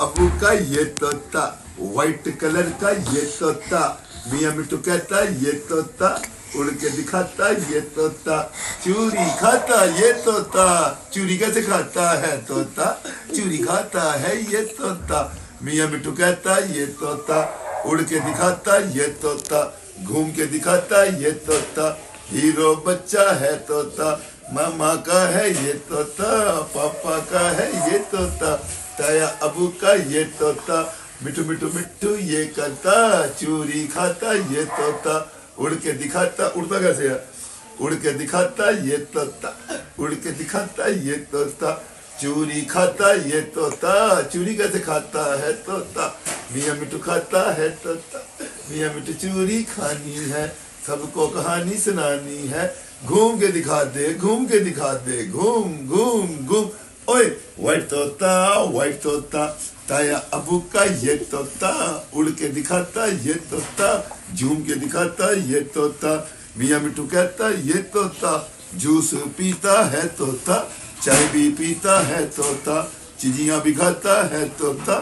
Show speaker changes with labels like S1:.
S1: अबू का ये तोता व्हाइट कलर का ये तोता मियाँ मिट्टू कहता ये तोता उड़ के दिखाता ये तोता चूरी खाता ये तोता चूरी कैसे खाता है तोता चूरी खाता है ये तोता मियाँ मिट्टू कहता ये तोता उड़ के दिखाता ये तोता घूम के दिखाता ये तोता हीरो बच्चा है तोता मामा का है ये तोता पापा का है ये तोता ताया अबू का ये तोता, मिठू मिठू मिठू ये करता, चूरी खाता, ये तोता। उड़ के दिखाता, उड़ता कैसे है? उड़ के दिखाता, ये तोता। उड़ के दिखाता, ये तोता। चूरी खाता, ये तोता। चूरी कैसे खाता है तोता? मियाँ मिठू खाता है तोता। मियाँ मिठू चूरी खानी है। सबको कहानी सुनानी है। घूम के दिखा दे, घूम के दिखा दे, घूम घूम घूम। ओए व्हाइट तोता व्हाइट तोता, ताया अबू का ये तोता उड़ के दिखाता ये तोता झूम के दिखाता ये तोता, मियाँ मिठू कहता ये तोता, जूस पीता है तोता, चाय भी पीता है तोता चिड़िया भी खाता है तोता